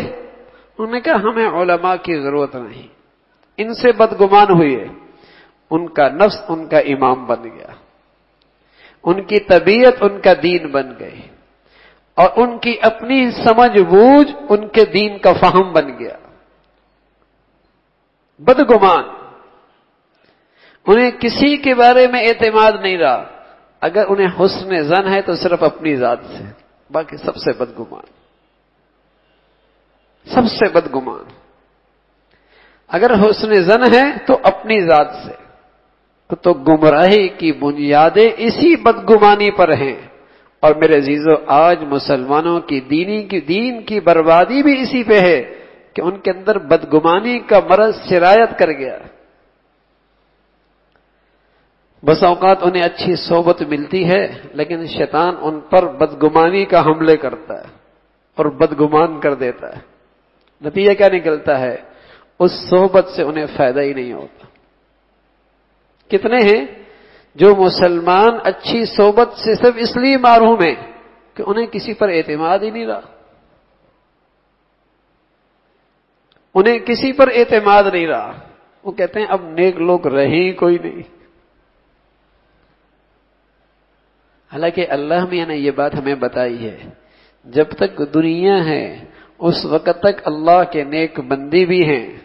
A: उन्होंने कहा, हमें ओलमा की ज़रूरत नहीं। इनसे बदगुमान हुए। उनका नफ्स, उनका इमाम बन गया। उनकी तबीयत, उनका दीन बन गई और उनकी अपनी समझ बूझ उनके दीन का फहम बन गया। बदगुमान। उन्हें किसी के बारे में एतमाद नहीं रहा। अगर उन्हें हुस्न जन है तो सिर्फ़ अपनी जात से। बाकी सबसे बदगुमान। सबसे बदगुमान। अगर हुस्न जन है तो अपनी जात से। तो, तो गुमराही की बुनियादें इसी बदगुमानी पर हैं। और मेरे जीजो आज मुसलमानों की दीनी की दीन की बर्बादी भी इसी पे है कि उनके अंदर बदगुमानी का मरज शिरायत कर गया। बस औकात उन्हें अच्छी सोबत मिलती है, लेकिन शैतान उन पर बदगुमानी का हमले करता है और बदगुमान कर देता है। नतीजा क्या निकलता है? उस सोहबत से उन्हें फ़ायदा ही नहीं होता। कितने हैं जो मुसलमान अच्छी सोबत से सिर्फ़ इसलिए मारूम है कि उन्हें किसी पर एतमाद ही नहीं रहा। उन्हें किसी पर एतमाद नहीं रहा। वो कहते हैं, अब नेक लोग रहे ही कोई नहीं। हालाँकि अल्लाह मियाँ ने यह बात हमें बताई है, जब तक दुनिया है, उस वक्त तक अल्लाह के नेक बंदी भी हैं।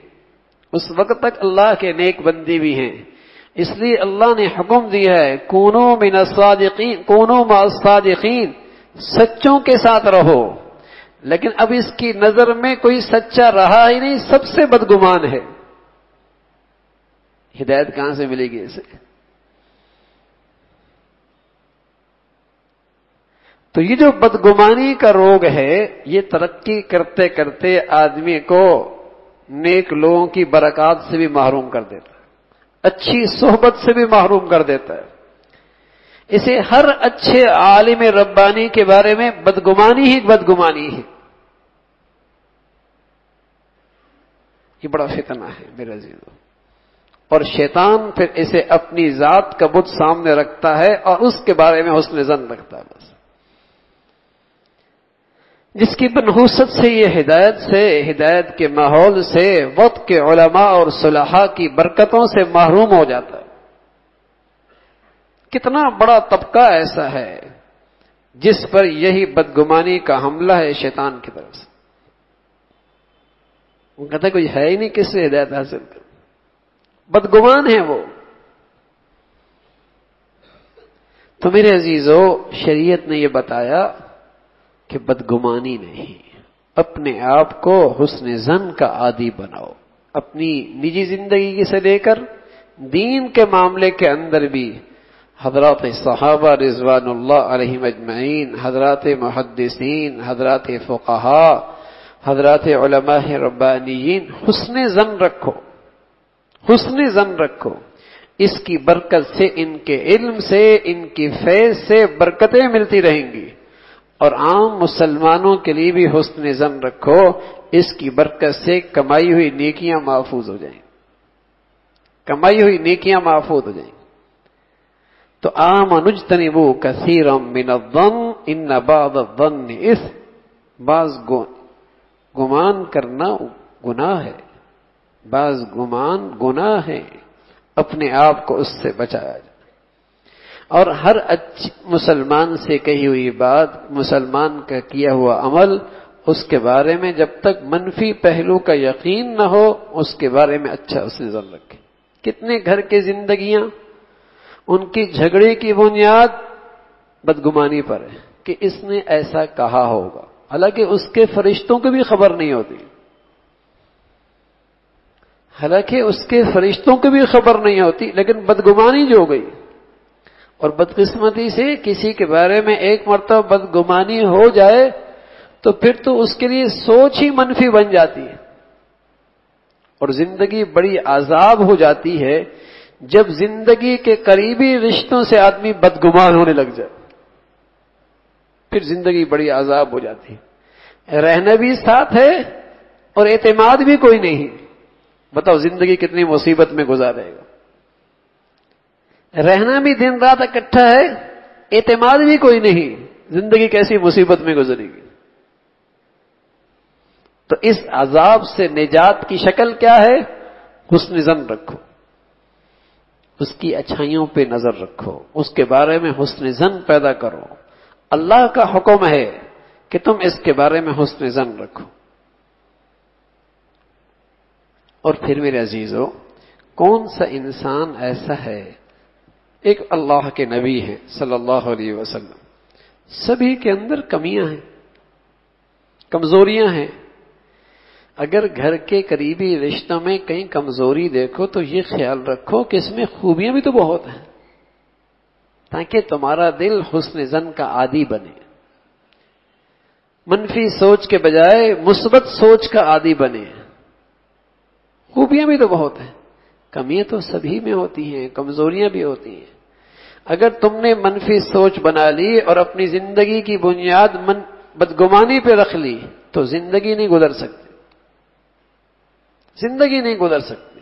A: उस वक्त तक अल्लाह के नेक बंदी भी हैं। इसलिए अल्लाह ने हुक्म दिया है, कोनो मिन सादिकीन कोनो मासादिकीन सच्चों के साथ रहो। लेकिन अब इसकी नज़र में कोई सच्चा रहा ही नहीं, सबसे बदगुमान है। हिदायत कहाँ से मिलेगी इसे? तो ये जो बदगुमानी का रोग है, ये तरक्की करते करते आदमी को नेक लोगों की बरकत से भी महरूम कर देता है। अच्छी सोहबत से भी महरूम कर देता है। इसे हर अच्छे आलिम रब्बानी के बारे में बदगुमानी ही बदगुमानी है। ये बड़ा फितना है मेरा ज़ीरो और शैतान फिर इसे अपनी जात का बुद्ध सामने रखता है और उसके बारे में उसने जन रखता है बस। जिसकी बनहूसत से, ये हिदायत से, हिदायत के माहौल से, वक्त के उलमा और सुलहा की बरकतों से महरूम हो जाता है। कितना बड़ा तबका ऐसा है जिस पर यही बदगुमानी का हमला है शैतान की तरफ़ से। वो कहता कोई है ही नहीं किससे हिदायत हासिल कर। बदगुमान है वो। तो मेरे अजीजों, शरीयत ने यह बताया कि बदगुमानी नहीं। अपने आप को हुस्न जन का आदि बनाओ। अपनी निजी ज़िंदगी से लेकर दीन के मामले के अंदर भी हज़रत साहबा रिजवानुल्लाह अजमैन हज़रत मुहदसिन हज़रत फ़ुकहा, हज़रत रब्बानीन हुस्न जन रखो। हुस्न जन रखो। इसकी बरकत से, इनके इल्म से, इनकी फैज से बरकतें मिलती रहेंगी। और आम मुसलमानों के लिए भी हुस्न जन रखो, इसकी बरकत से कमाई हुई नेकियाँ महफूज हो जाएँगी कमाई हुई नेकियाँ महफूज हो जाएँगी तो आम अनुज तनिबू कसीरम इन नबादन इस बाज गुमान करना गुनाह है। बाज गुमान गुनाह है। अपने आप को उससे बचाया जाए। और हर अच्छी मुसलमान से कही हुई बात, मुसलमान का किया हुआ अमल, उसके बारे में जब तक मनफी पहलू का यकीन न हो, उसके बारे में अच्छा उसे जन रखे। कितने घर की जिंदगियाँ, उनकी झगड़े की बुनियाद बदगुमानी पर है कि इसने ऐसा कहा होगा। हालाँकि उसके फरिश्तों को भी खबर नहीं होती। हालाँकि उसके फरिश्तों को भी खबर नहीं होती, लेकिन बदगुमानी जो हो गई और बदकिस्मती से किसी के बारे में एक मरतब बदगुमानी हो जाए तो फिर तो उसके लिए सोच ही मनफी बन जाती है। और ज़िंदगी बड़ी आजाब हो जाती है जब ज़िंदगी के करीबी रिश्तों से आदमी बदगुमान होने लग जाए। फिर ज़िंदगी बड़ी आजाब हो जाती है। रहना भी साथ है और एतमाद भी कोई नहीं बताओ ज़िंदगी कितनी मुसीबत में गुजारेगा। रहना भी दिन रात इकट्ठा है, एतमाद भी कोई नहीं, ज़िंदगी कैसी मुसीबत में गुजरेगी। तो इस अजाब से निजात की शक्ल क्या है? हुस्न जन रखो। उसकी अच्छाइयों पे नज़र रखो। उसके बारे में हुस्न जन पैदा करो। अल्लाह का हुक्म है कि तुम इसके बारे में हुस्न जन रखो। और फिर मेरे अजीजों, कौन सा इंसान ऐसा है एक अल्लाह के नबी है, सल्लल्लाहु अलैहि वसल्लम। सभी के अंदर कमियाँ हैं, कमजोरियाँ हैं। अगर घर के करीबी रिश्तों में कहीं कमज़ोरी देखो तो ये ख्याल रखो कि इसमें खूबियाँ भी तो बहुत हैं, ताकि तुम्हारा दिल हुस्न जन का आदि बने। मनफी सोच के बजाय, मुस्बत सोच का आदि बने। खूबियाँ भी तो बहुत हैं। कमियाँ तो सभी में होती हैं, कमजोरियाँ भी होती हैं। अगर तुमने मनफी सोच बना ली और अपनी ज़िंदगी की बुनियाद मन बदगुमानी पे रख ली तो ज़िंदगी नहीं गुजर सकती। ज़िंदगी नहीं गुजर सकती।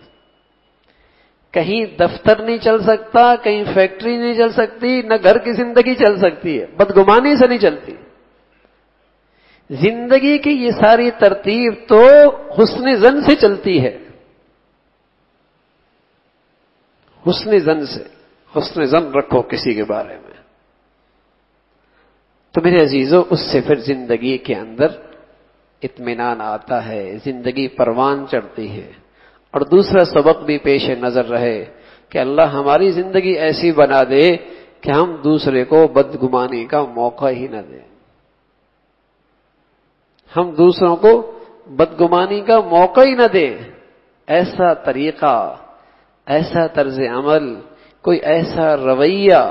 A: कहीं दफ्तर नहीं चल सकता, कहीं फैक्ट्री नहीं चल सकती, न घर की ज़िंदगी चल सकती है। बदगुमानी से नहीं चलती। ज़िंदगी की ये सारी तरतीब तो हुस्न जन से चलती है। हुस्न जन से हुस्न जन रखो किसी के बारे में। तो मेरे अजीजों, उससे फिर ज़िंदगी के अंदर इतमान आता है, ज़िंदगी परवान चढ़ती है। और दूसरा सबक भी पेश नज़र रहे कि अल्लाह हमारी ज़िंदगी ऐसी बना दे कि हम दूसरे को बदगुमानी का मौका ही न दें। हम दूसरों को बदगुमानी का मौका ही न दें। ऐसा तरीका ऐसा तर्ज अमल, कोई ऐसा रवैया,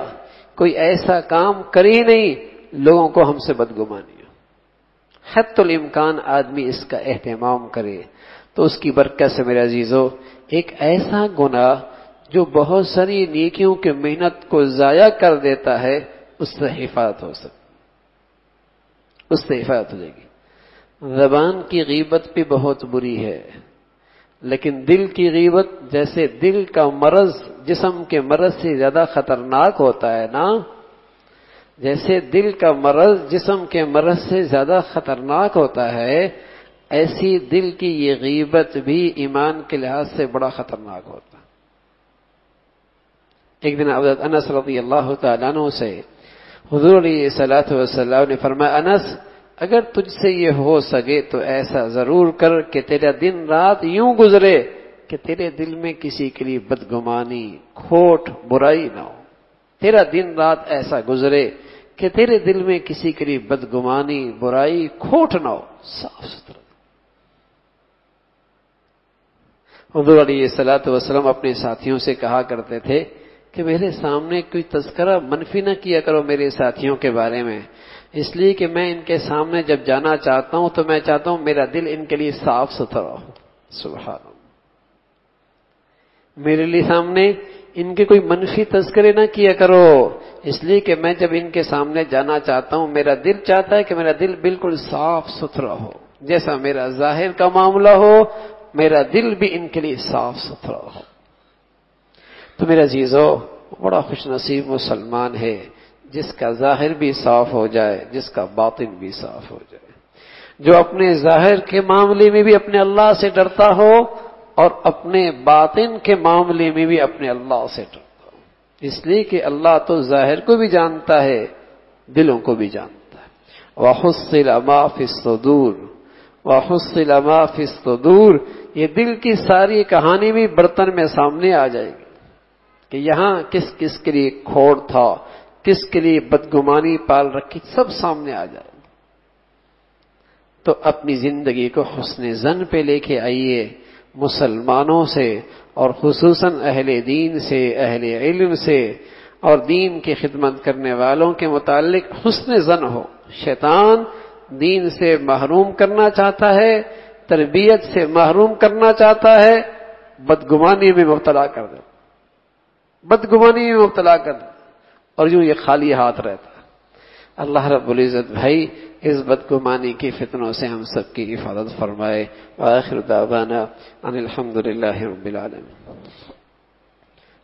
A: कोई ऐसा काम करे ही नहीं, लोगों को हमसे बदगुमानी हतुल इम्कान आदमी इसका एहतमाम करे तो उसकी बरकत से मेरे अजीजों, एक ऐसा गुना जो बहुत सारी नेकियों के मेहनत को जाया कर देता है, उससे हिफाजत हो सकती उससे हिफाजत हो जाएगी। जबान की गीबत भी बहुत बुरी है। लेकिन दिल की गीबत जैसे दिल का मरज, जिसम के मरज से ज़्यादा खतरनाक होता है ना? जैसे दिल का मरज, जिसम के मरज से ज़्यादा खतरनाक होता है, ऐसी दिल की ये गीबत भी ईमान के लिहाज से बड़ा खतरनाक होता एक दिन अवदत अनस रज़ी अल्लाह तु से हजूर सलात ने फरमाया, अनस अगर तुझसे ये हो सके तो ऐसा ज़रूर कर कि तेरा दिन रात यूँ गुजरे कि तेरे दिल में किसी के लिए बदगुमानी, खोट, बुराई ना हो। तेरा दिन रात ऐसा गुजरे कि तेरे दिल में किसी के लिए बदगुमानी, बुराई, खोट ना हो। साफ़ सुथरा हजूर सलात वसलम अपने साथियों से कहा करते थे कि मेरे सामने कोई तस्करा मनफी ना किया करो मेरे साथियों के बारे में। इसलिए कि मैं इनके सामने जब जाना चाहता हूँ तो मैं चाहता हूँ मेरा दिल इनके लिए साफ़ सुथरा हो। सुबह मेरे लिए सामने इनके कोई मनफी तस्करे ना किया करो। इसलिए कि मैं जब इनके सामने जाना चाहता हूँ, मेरा दिल चाहता है कि मेरा दिल बिल्कुल साफ़ सुथरा हो। जैसा मेरा ज़ाहिर का मामला हो, मेरा दिल भी इनके लिए साफ़ सुथरा हो। तो मेरा जीजो बड़ा खुशनसीब मुसलमान है। जिसका ज़ाहिर भी साफ़ हो जाए, जिसका बातिन भी साफ़ हो जाए। जो अपने ज़ाहिर के मामले में भी अपने अल्लाह से डरता हो और अपने बातिन के मामले में भी अपने अल्लाह से डरता हो। इसलिए कि अल्लाह तो ज़ाहिर को भी जानता है, दिलों को भी जानता है। वाहुसिल अमाफिस्तूर वाहुसिल अमाफिस्तूर ये दिल की सारी कहानी भी बर्तन में सामने आ जाएगी कि यहाँ किस किस के लिए खोड़ था किसके लिए बदगुमानी पाल रखी सब सामने आ जाए। तो अपनी ज़िंदगी को हुसन जन पे लेके आइए, मुसलमानों से और खसूसन अहले दीन से, अहले इल्म से और दीन की खिदमत करने वालों के मुतालिक हुसन जन हो। शैतान दीन से महरूम करना चाहता है, तरबियत से महरूम करना चाहता है, बदगुमानी में मुबतला कर दे। बदगुमानी में मुबतला कर दे। और यूं ये खाली हाथ रहता है अल्लाह रब्बुल इज़्ज़त भाई इस बदगुमानी की फितनों से हम सबकी हिफाजत फरमाए आखिर दावाना अनिलहमदिल्लाहि रब्बिल आलमीन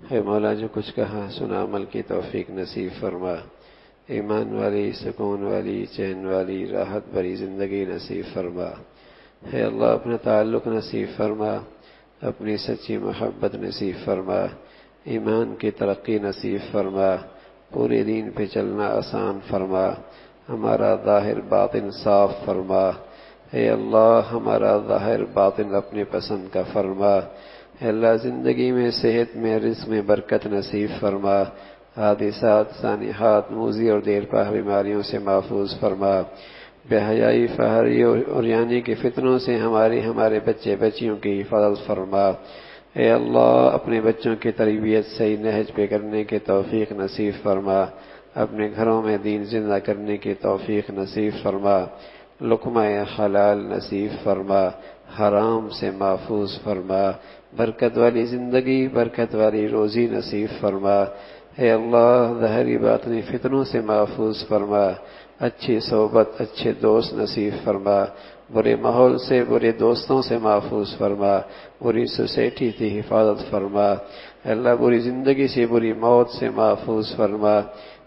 A: है मौला जो कुछ कहा सुना अमल की तौफीक नसीब फरमा ईमान वाली सुकून वाली चैन वाली राहत भरी जिंदगी नसीब फरमा है अल्लाह अपना ताल्लुक नसीब फरमा अपनी सच्ची मोहब्बत नसीब फरमा ईमान की तरक्की नसीब फरमा पूरे दिन पे चलना आसान फरमा हमारा जाहिर बातिन साफ फरमा है अल्लाह, हमारा ज़ाहिर बातिन अपने पसंद का फरमा। अल्लाह, ज़िंदगी में, सेहत में रिस्क में बरकत नसीब फरमा। हादिसात सानिहात मूजी और देर पा बीमारियों से महफूज फरमा। बेहयाई, फहरी और यानी के फितनों से हमारी, हमारे बच्चे, बच्चियों की हिफाजत फरमा। ए अल्लाह, अपने बच्चों की तरबियत सही नहज पे करने की तौफीक नसीब फरमा। अपने घरों में दीन ज़िंदा करने की तौफीक नसीब फरमा। लुकमा हलाल नसीब फरमा, हराम से महफूज फरमा, बरकत वाली ज़िंदगी, बरकत वाली रोजी नसीब फरमा। है अल्लाह, जहरी बातनी फितनों से महफूज फरमा, अच्छी सोबत अच्छे दोस्त नसीब फरमा, बुरे माहौल से, बुरे दोस्तों से महफूज फरमा, बुरी सोसाइटी से हिफाजत फरमा। अल्लाह बुरी ज़िंदगी से, बुरी मौत से महफूज फरमा।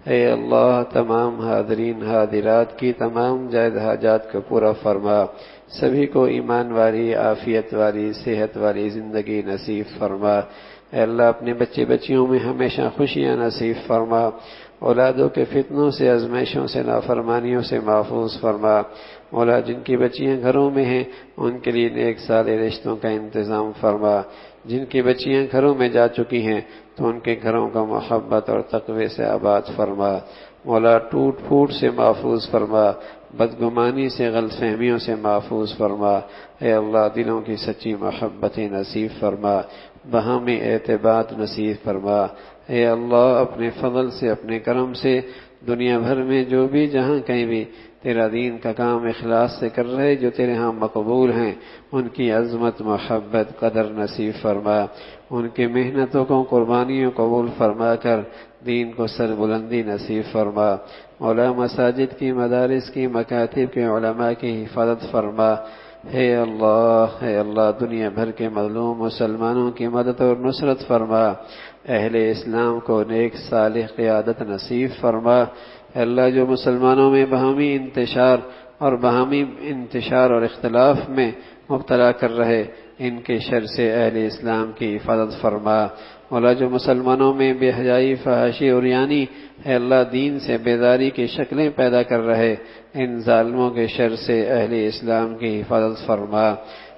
A: है अल्लाह, तमाम हादरीन हादिरात की, तमाम जायद हाजात को पूरा फरमा। सभी को ईमान वाली, आफियत वाली, सेहत वाली ज़िंदगी नसीब फरमा। अल्लाह, अपने बच्चे बच्चियों में हमेशा खुशियाँ नसीब फरमा। औलादों के फितनों से, आजमाइशों से, नाफरमानियों से महफूज फरमा। मौला जिनकी बच्चियाँ घरों में हैं, उनके लिए नेक साले रिश्तों का इंतज़ाम फरमा। जिनकी बच्चियाँ घरों में जा चुकी हैं तो उनके घरों का मोहब्बत और तकवे से आबाद फरमा। मौला टूट फूट से महफूज फरमा, बदगुमानी से, गलतफहमियों से महफूज फरमा। ए अल्लाह, दिलों की सच्ची मोहब्बतें नसीब फरमा, बहामी एतबाद नसीब फरमा। ए अल्लाह, अपने फजल से, अपने करम से, दुनिया भर में जो भी, जहाँ कहीं भी तेरा दीन का काम इखलास से कर रहे जो तेरे यहाँ मकबूल हैं। उनकी अजमत, मोहब्बत, कदर, नसीब फरमा। उनकी मेहनतों को, कुर्बानियों कबूल फरमा कर, दीन को सरबुलंदी नसीब फरमा। मौला मसाजिद की, मदारस की, मकातिब के, उलमा की हिफाजत फरमा। हे अल्लाह हे अल्लाह, दुनिया भर के मजलूम मुसलमानों की मदद और नुसरत फरमा। अहले इस्लाम को नेक साल क़ियादत नसीब फरमा। अल्लाह जो मुसलमानों में बहमी इंतशार और बहमी इंतशार और इख्तलाफ में मुबतला कर रहे, इनके शर से अहले इस्लाम की हिफाजत फरमा। मौला जो मुसलमानों में बेहजाई फहाशी और यानी अल्लाह दीन से बेदारी की शक्लें पैदा कर रहे, इन जालमों के शर से अहले इस्लाम की हिफाजत फरमा।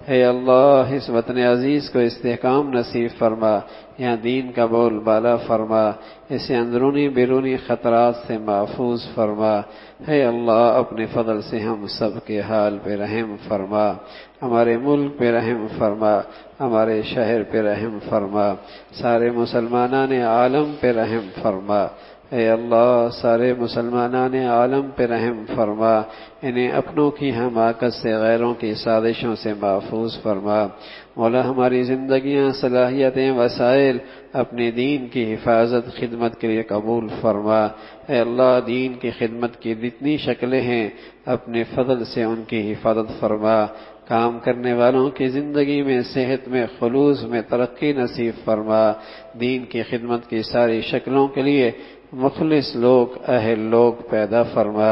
A: है अल्लाह, इस वतन अज़ीज़ को इस्तेकाम नसीब फरमा। यहाँ दीन का बोल बाला फरमा। इसे अंदरूनी बैरूनी खतरात से महफूज फरमा। है अल्लाह, अपने फजल से हम सब के हाल पे रहम फरमा। हमारे मुल्क पे रहम फरमा। हमारे शहर पे रहम फरमा। सारे मुसलमाना ने आलम पे रहम फरमा। अल्लाह, सारे मुसलमानान आलम पे रहम फरमा। इन्हें अपनों की हमाकत से, गैरों की साजिशों से महफूज फरमा। मौला हमारी जिंदगियाँ, सलाहियतें, वसाइल, अपने दीन की हिफाजत, खिदमत के लिए कबूल फरमा। अल्लाह, दीन की खिदमत की जितनी शक्लें हैं, अपने फजल से उनकी हिफाजत फरमा। काम करने वालों की ज़िंदगी में, सेहत में, खलूस में तरक्की नसीब फरमा। दीन की खिदमत की सारी शक्लों के लिए मुखलिस लोग अहल लोग पैदा फरमा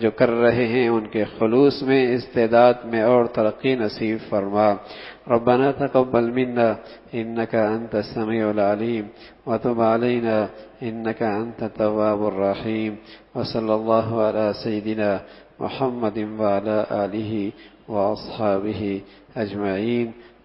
A: जो कर रहे हैं उनके खलूस में इस्तेदाद में और तरक्की नसीब फरमा रब्बना तकब्बल मिन्ना इन्नका अंत समीउल अलीम व तुब अलैना इन्नका अंत तव्वाबुर रहीम व सल्लल्लाहु अला सय्यिदिना मुहम्मदिन व अला आलिहि व अस्हाबिहि अजमईन